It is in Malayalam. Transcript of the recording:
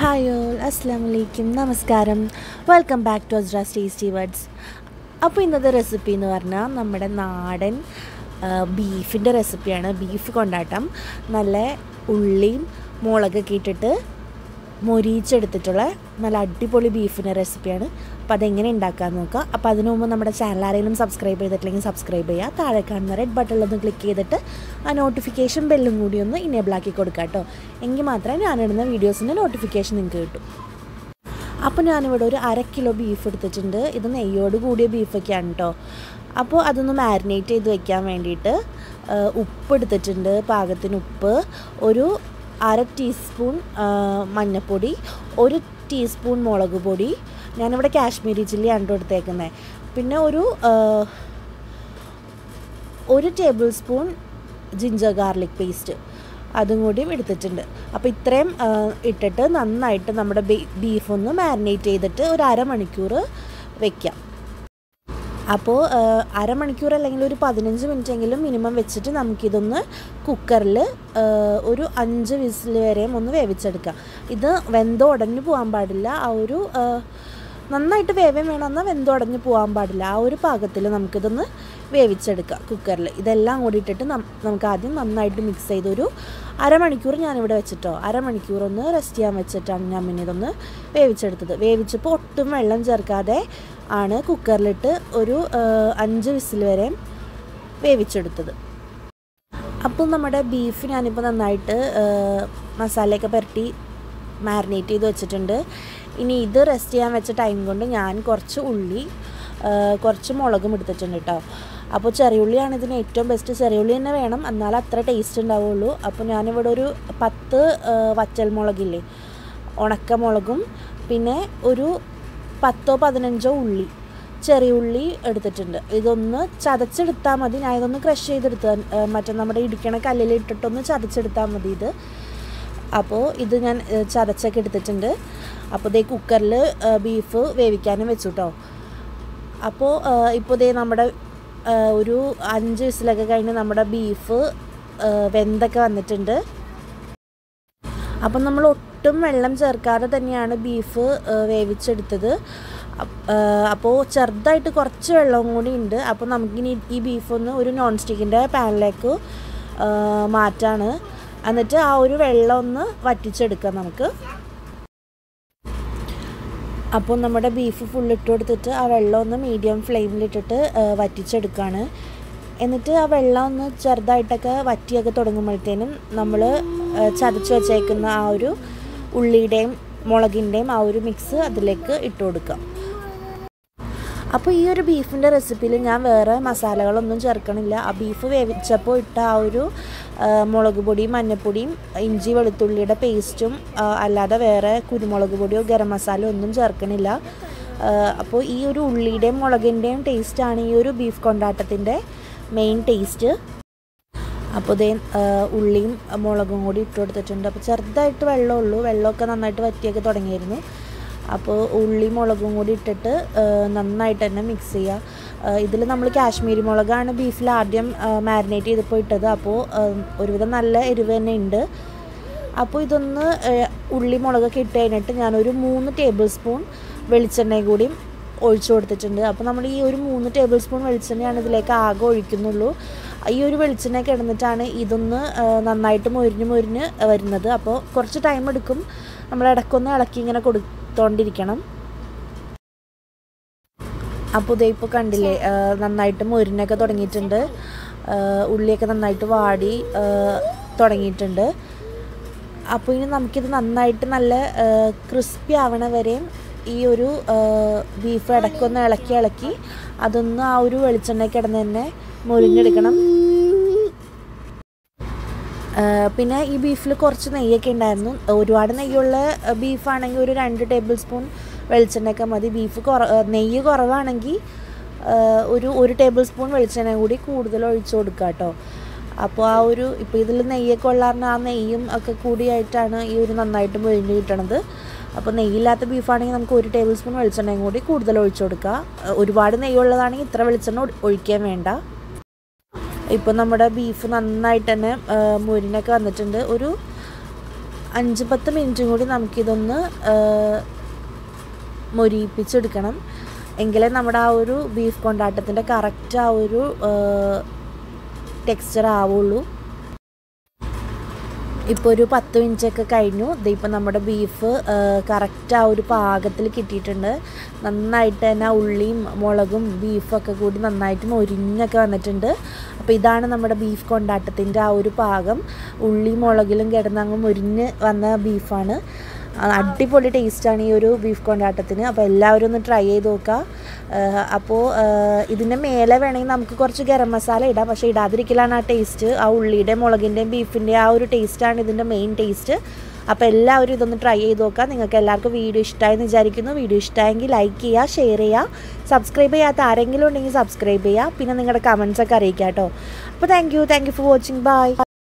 ഹായ് ഓൾ അസ്സാം വലൈക്കും നമസ്കാരം. Welcome back to Asra's tasty words അപ്പോൾ ഇന്നത്തെ റെസിപ്പി എന്ന് പറഞ്ഞാൽ നമ്മുടെ നാടൻ ബീഫിന്റെ റെസിപ്പിയാണ് ബീഫ് കൊണ്ടാട്ടം. നല്ല ഉള്ളിയും മുളകൊക്കെ ഇട്ടിട്ട് മൊരീച്ചെടുത്തിട്ടുള്ള നല്ല അടിപൊളി ബീഫിന്റെ റെസിപ്പിയാണ് അപ്പോൾ അതെങ്ങനെ ഉണ്ടാക്കാമെന്ന് നോക്കുക അപ്പോൾ അതിനു മുമ്പ് നമ്മുടെ ചാനൽ ആരെങ്കിലും സബ്സ്ക്രൈബ് ചെയ്തിട്ടില്ലെങ്കിൽ സബ്സ്ക്രൈബ് ചെയ്യുക. താഴെ കാണുന്ന റെഡ് ബട്ടണിലൊന്ന് ക്ലിക്ക് ചെയ്തിട്ട് ആ നോട്ടിഫിക്കേഷൻ ബെല്ലും കൂടി ഒന്ന് ഇനേബിളാക്കി കൊടുക്കുക കേട്ടോ. എങ്കിൽ മാത്രമേ ഞാനിടുന്ന വീഡിയോസിന്റെ നോട്ടിഫിക്കേഷൻ നിങ്ങൾക്ക് കിട്ടും. അപ്പോൾ ഞാനിവിടെ ഒരു അര കിലോ ബീഫ് എടുത്തിട്ടുണ്ട്. ഇത് നെയ്യോട് കൂടിയ ബീഫൊക്കെയാണ് കേട്ടോ. അപ്പോൾ അതൊന്ന് മാരിനേറ്റ് ചെയ്ത് വെക്കാൻ വേണ്ടിയിട്ട് ഉപ്പ് എടുത്തിട്ടുണ്ട്. പാകത്തിന് ഉപ്പ്. ഒരു അര ടീസ്പൂൺ മഞ്ഞൾപ്പൊടി ഒരു ടീസ്പൂൺ മുളക് പൊടി. ഞാനിവിടെ കാശ്മീരി ചില്ലിയാണ് കേട്ടോ എടുത്തേക്കുന്നത് പിന്നെ ഒരു ഒരു tablespoon ginger garlic paste അതും കൂടിയും എടുത്തിട്ടുണ്ട്. അപ്പോൾ ഇത്രയും ഇട്ടിട്ട് നന്നായിട്ട് നമ്മുടെ ബീഫ് ഒന്ന് മാരിനേറ്റ് ചെയ്തിട്ട് ഒരു അരമണിക്കൂർ വെക്കാം. അപ്പോൾ അരമണിക്കൂർ അല്ലെങ്കിൽ ഒരു പതിനഞ്ച് മിനിറ്റ് എങ്കിലും മിനിമം വെച്ചിട്ട് നമുക്കിതൊന്ന് കുക്കറിൽ ഒരു അഞ്ച് വിസിൽ വരെയും ഒന്ന് വേവിച്ചെടുക്കാം. ഇത് വെന്തുടഞ്ഞു പോകാൻ പാടില്ല. ആ ഒരു നന്നായിട്ട് വേവേം വേണം. എന്നാൽ വെന്തുടഞ്ഞ് പോകാൻ പാടില്ല. ആ ഒരു പാകത്തിൽ നമുക്കിതൊന്ന് വേവിച്ചെടുക്കാം കുക്കറിൽ ഇതെല്ലാം കൂടി ഇട്ടിട്ട് നമുക്ക് ആദ്യം നന്നായിട്ട് മിക്സ് ചെയ്തൊരു അരമണിക്കൂർ ഞാനിവിടെ വെച്ചിട്ടോ. അരമണിക്കൂർ ഒന്ന് റെസ്റ്റ് ചെയ്യാൻ വെച്ചിട്ടാണ് ഞാൻ പിന്നെ ഇതൊന്ന് വേവിച്ചെടുത്തത്. വേവിച്ചപ്പോൾ ഒട്ടും വെള്ളം ചേർക്കാതെ ആണ് കുക്കറിലിട്ട് ഒരു അഞ്ച് വിസിൽ വരെ വേവിച്ചെടുത്തത്. അപ്പോൾ നമ്മുടെ ബീഫ് ഞാനിപ്പോൾ നന്നായിട്ട് മസാലയൊക്കെ പുരട്ടി മാരിനേറ്റ് ചെയ്ത് വെച്ചിട്ടുണ്ട്. ഇനി ഇത് റെസ്റ്റ് ചെയ്യാൻ വെച്ച ടൈം കൊണ്ട് ഞാൻ കുറച്ച് ഉള്ളി കുറച്ച് മുളകും എടുത്തിട്ടുണ്ട് കേട്ടോ അപ്പോൾ ചെറിയുള്ളിയാണ് ഇതിന് ഏറ്റവും ബെസ്റ്റ് ചെറിയുള്ളി തന്നെ വേണം. എന്നാൽ അത്ര ടേസ്റ്റ് ഉണ്ടാവുള്ളൂ. അപ്പോൾ ഞാനിവിടെ ഒരു പത്ത് വച്ചൽ മുളകില്ലേ ഉണക്കമുളകും പിന്നെ ഒരു പത്തോ പതിനഞ്ചോ ഉള്ളി ചെറിയ ഉള്ളി എടുത്തിട്ടുണ്ട്. ഇതൊന്ന് ചതച്ചെടുത്താൽ മതി. ഞാൻ ഇതൊന്ന് ക്രഷ് ചെയ്തെടുത്ത മറ്റേ നമ്മുടെ ഇടിക്കണ കല്ലിൽ ഇട്ടിട്ടൊന്ന് ചതച്ചെടുത്താൽ മതി ഇത്. അപ്പോൾ ഇത് ഞാൻ ചതച്ചൊക്കെ എടുത്തിട്ടുണ്ട്. അപ്പോൾ ദേ കുക്കറിൽ ബീഫ് വേവിക്കാനും വെച്ചു കേട്ടോ അപ്പോൾ ഇപ്പോൾ ദേ നമ്മുടെ ഒരു അഞ്ച് വിസിലൊക്കെ കഴിഞ്ഞ് നമ്മുടെ ബീഫ് വെന്തൊക്കെ വന്നിട്ടുണ്ട്. അപ്പം നമ്മൾ ഒട്ടും വെള്ളം ചേർക്കാതെ തന്നെയാണ് ബീഫ് വേവിച്ചെടുത്തത്. അപ്പോൾ ചെറുതായിട്ട് കുറച്ച് വെള്ളവും കൂടി ഉണ്ട്. അപ്പോൾ നമുക്കിനി ഈ ബീഫൊന്ന് ഒരു നോൺ സ്റ്റിക്കിന്റെ പാനിലേക്ക് മാറ്റാണ്. എന്നിട്ട് ആ ഒരു വെള്ളം ഒന്ന് വറ്റിച്ചെടുക്കാം നമുക്ക്. അപ്പോൾ നമ്മുടെ ബീഫ് ഫുൾ ഇട്ട് കൊടുത്തിട്ട് ആ വെള്ളം ഒന്ന് മീഡിയം ഫ്ലെയിമിലിട്ടിട്ട് വറ്റിച്ചെടുക്കുകയാണ് എന്നിട്ട് ആ വെള്ളം ഒന്ന് ചെറുതായിട്ടൊക്കെ വറ്റിയൊക്കെ തുടങ്ങുമ്പോഴത്തേനും നമ്മൾ ചതച്ച് വെച്ചേക്കുന്ന ആ ഒരു ഉള്ളിയുടെയും മുളകിന്റെയും ആ ഒരു മിക്സ് അതിലേക്ക് ഇട്ട് കൊടുക്കാം അപ്പോൾ ഈ ഒരു ബീഫിന്റെ റെസിപ്പിയിൽ ഞാൻ വേറെ മസാലകളൊന്നും ചേർക്കണില്ല. ആ ബീഫ് വേവിച്ചപ്പോൾ ഇട്ട ആ ഒരു മുളക് പൊടിയും മഞ്ഞൾപ്പൊടിയും ഇഞ്ചി വെളുത്തുള്ളിയുടെ പേസ്റ്റും അല്ലാതെ വേറെ കുരുമുളക് പൊടിയോ ഗരം മസാല ഒന്നും ചേർക്കണില്ല. അപ്പോൾ ഈ ഒരു ഉള്ളിയുടെയും മുളകിന്റെയും ടേസ്റ്റാണ് ഈ ഒരു ബീഫ് കൊണ്ടാട്ടത്തിന്റെ മെയിൻ ടേസ്റ്റ് അപ്പോൾ ഇതേ ഉള്ളിയും മുളകും കൂടി ഇട്ട് കൊടുത്തിട്ടുണ്ട്. അപ്പോൾ ചെറുതായിട്ട് വെള്ളമുള്ളൂ വെള്ളമൊക്കെ നന്നായിട്ട് വറ്റിയൊക്കെ തുടങ്ങിയിരുന്നു. അപ്പോൾ ഉള്ളി മുളകും കൂടി ഇട്ടിട്ട് നന്നായിട്ട് തന്നെ മിക്സ് ചെയ്യുക ഇതിൽ നമ്മൾ കാശ്മീരി മുളകാണ് ബീഫിൽ ആദ്യം മാരിനേറ്റ് ചെയ്തപ്പോൾ ഇട്ടത്. അപ്പോൾ ഒരുവിധം നല്ല എരിവ് തന്നെ ഉണ്ട് അപ്പോൾ ഇതൊന്ന് ഉള്ളി മുളകൊക്കെ ഇട്ട് കഴിഞ്ഞിട്ട് ഞാനൊരു മൂന്ന് ടേബിൾ സ്പൂൺ വെളിച്ചെണ്ണയും കൂടിയും ഒഴിച്ചു കൊടുത്തിട്ടുണ്ട്. അപ്പോൾ നമ്മൾ ഈ ഒരു മൂന്ന് ടേബിൾ സ്പൂൺ വെളിച്ചെണ്ണയാണ് ഇതിലേക്ക് ആകെ ഒഴിക്കുന്നുള്ളൂ. ഈ ഒരു വെളിച്ചെണ്ണ കിടന്നിട്ടാണ് ഇതൊന്ന് നന്നായിട്ട് മൊരിഞ്ഞ് മൊരിഞ്ഞ് വരുന്നത്. അപ്പോൾ കുറച്ച് ടൈം എടുക്കും. നമ്മൾ ഇടയ്ക്കൊന്ന് ഇളക്കി ഇങ്ങനെ കൊടുത്തോണ്ടിരിക്കണം അപ്പോൾ ഇതേ ഇപ്പോൾ കണ്ടില്ലേ നന്നായിട്ട് മുരിനൊക്കെ തുടങ്ങിയിട്ടുണ്ട്. ഉള്ളിയൊക്കെ നന്നായിട്ട് വാടി തുടങ്ങിയിട്ടുണ്ട്. അപ്പോൾ ഇനി നമുക്കിത് നന്നായിട്ട് നല്ല ക്രിസ്പി ആവണ വരെയും ഈ ഒരു ബീഫ് ഇടയ്ക്കൊന്ന് ഇളക്കി ഇളക്കി അതൊന്ന് ആ ഒരു വെളിച്ചെണ്ണ കിടന്ന് തന്നെ മൊരിഞ്ഞെടുക്കണം. പിന്നെ ഈ ബീഫിൽ കുറച്ച് നെയ്യൊക്കെ ഉണ്ടായിരുന്നു. ഒരുപാട് നെയ്യുള്ള ബീഫാണെങ്കിൽ ഒരു രണ്ട് ടേബിൾ സ്പൂൺ വെളിച്ചെണ്ണയൊക്കെ മതി. ബീഫ് കുറ നെയ്യ് കുറവാണെങ്കിൽ ഒരു ഒരു ടേബിൾ സ്പൂൺ വെളിച്ചെണ്ണ കൂടി കൂടുതൽ ഒഴിച്ചു കൊടുക്കുക കേട്ടോ. അപ്പോൾ ആ ഒരു ഇപ്പോൾ ഇതിൽ നെയ്യൊക്കെ ഉള്ളാറിന് ആ നെയ്യും ഒക്കെ കൂടിയായിട്ടാണ് ഈ ഒരു നന്നായിട്ട് മൊഴിഞ്ഞ് കിട്ടണത്. അപ്പോൾ നെയ്യില്ലാത്ത ബീഫാണെങ്കിൽ നമുക്ക് ഒരു ടേബിൾ സ്പൂൺ വെളിച്ചെണ്ണയും കൂടി കൂടുതൽ ഒഴിച്ചു കൊടുക്കുക ഒരുപാട് നെയ്യുള്ളതാണെങ്കിൽ ഇത്ര വെളിച്ചെണ്ണ ഒഴിക്കാൻ വേണ്ട. ഇപ്പോൾ നമ്മുടെ ബീഫ് നന്നായിട്ട് തന്നെ മുരിനൊക്കെ വന്നിട്ടുണ്ട്. ഒരു അഞ്ച് പത്ത് മിനിറ്റും കൂടി നമുക്കിതൊന്ന് മൊരിയിപ്പിച്ചെടുക്കണം. എങ്കിലേ നമ്മുടെ ആ ഒരു ബീഫ് കൊണ്ടാട്ടത്തിന്റെ കറക്റ്റ് ആ ഒരു ടെക്സ്ചർ ആവുള്ളൂ. ഇപ്പോൾ ഒരു പത്ത് മിനിറ്റൊക്കെ കഴിഞ്ഞു. ഇതിപ്പോൾ നമ്മുടെ ബീഫ് കറക്റ്റ് ആ ഒരു പാകത്തിൽ കിട്ടിയിട്ടുണ്ട്. നന്നായിട്ട് തന്നെ ഉള്ളിയും മുളകും ബീഫൊക്കെ കൂടി നന്നായിട്ട് മൊരിഞ്ഞൊക്കെ വന്നിട്ടുണ്ട്. അപ്പോൾ ഇതാണ് നമ്മുടെ ബീഫ് കൊണ്ടാട്ടത്തിന്റെ ആ ഒരു പാകം. ഉള്ളി മുളകിലും കിടന്നങ്ങ് മൊരിഞ്ഞ് വന്ന ബീഫാണ് അടിപൊളി ടേസ്റ്റാണ് ഈ ഒരു ബീഫ് കൊണ്ടാട്ടത്തിന്. അപ്പോൾ എല്ലാവരും ഒന്ന് ട്രൈ ചെയ്ത് നോക്കുക അപ്പോൾ ഇതിന്റെ മേലെ വേണമെങ്കിൽ നമുക്ക് കുറച്ച് ഗരം മസാല ഇടാം. പക്ഷേ ഇടാതിരിക്കലാണ് ആ ടേസ്റ്റ് ആ ഉള്ളിയുടെ മുളകിന്റെയും ബീഫിന്റെയും ആ ഒരു ടേസ്റ്റാണ് ഇതിന്റെ മെയിൻ ടേസ്റ്റ് അപ്പോൾ എല്ലാവരും ഇതൊന്ന് ട്രൈ ചെയ്ത് നോക്കുക. നിങ്ങൾക്ക് എല്ലാവർക്കും വീഡിയോ ഇഷ്ടമായെന്ന് വിചാരിക്കുന്നു. വീഡിയോ ഇഷ്ടമായെങ്കിൽ ലൈക്ക് ചെയ്യുക ഷെയർ ചെയ്യുക. സബ്സ്ക്രൈബ് ചെയ്യാത്ത ആരെങ്കിലും ഉണ്ടെങ്കിൽ സബ്സ്ക്രൈബ് ചെയ്യുക. പിന്നെ നിങ്ങളുടെ കമൻസൊക്കെ അറിയിക്കുക കേട്ടോ. അപ്പോൾ thank you thank you for watching bye